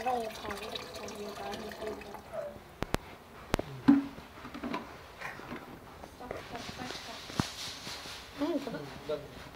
嗯，好的。